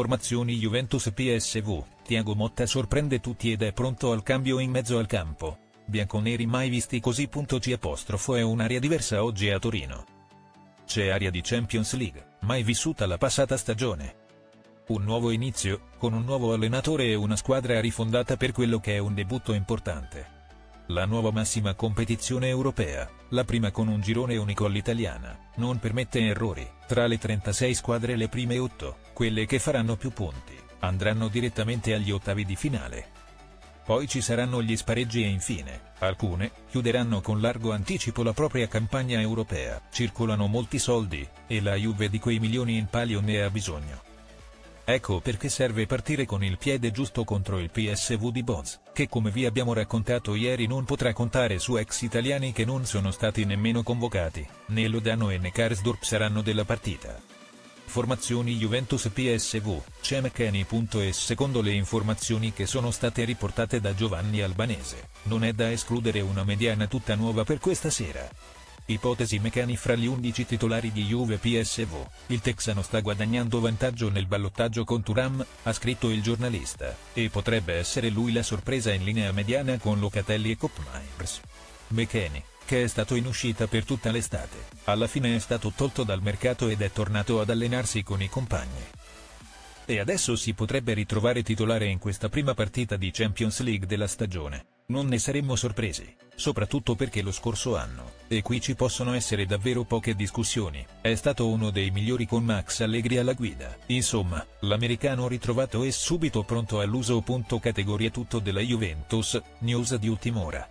Informazioni Juventus PSV, Tiago Motta sorprende tutti ed è pronto al cambio in mezzo al campo. Bianconeri mai visti così. C apostrofo è un'area diversa oggi a Torino. C'è aria di Champions League, mai vissuta la passata stagione. Un nuovo inizio, con un nuovo allenatore e una squadra rifondata per quello che è un debutto importante. La nuova massima competizione europea, la prima con un girone unico all'italiana, non permette errori. Tra le 36 squadre le prime 8, quelle che faranno più punti, andranno direttamente agli ottavi di finale. Poi ci saranno gli spareggi e infine, alcune, chiuderanno con largo anticipo la propria campagna europea. Circolano molti soldi, e la Juve di quei milioni in palio ne ha bisogno. Ecco perché serve partire con il piede giusto contro il PSV di Boz, che come vi abbiamo raccontato ieri non potrà contare su ex italiani che non sono stati nemmeno convocati, né Lodano e né Karsdorp saranno della partita. Formazioni Juventus PSV, Cemecani.es Secondo le informazioni che sono state riportate da Giovanni Albanese, non è da escludere una mediana tutta nuova per questa sera. Ipotesi Meccani fra gli 11 titolari di Juve PSV, il texano sta guadagnando vantaggio nel ballottaggio con Turam, ha scritto il giornalista, e potrebbe essere lui la sorpresa in linea mediana con Locatelli e Koppmeiers. Meccani, che è stato in uscita per tutta l'estate, alla fine è stato tolto dal mercato ed è tornato ad allenarsi con i compagni. E adesso si potrebbe ritrovare titolare in questa prima partita di Champions League della stagione. Non ne saremmo sorpresi, soprattutto perché lo scorso anno, e qui ci possono essere davvero poche discussioni, è stato uno dei migliori con Max Allegri alla guida. Insomma, l'americano ritrovato è subito pronto all'uso. Categoria tutto della Juventus, news di ultima ora.